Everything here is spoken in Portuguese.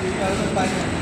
Obrigado, meu pai.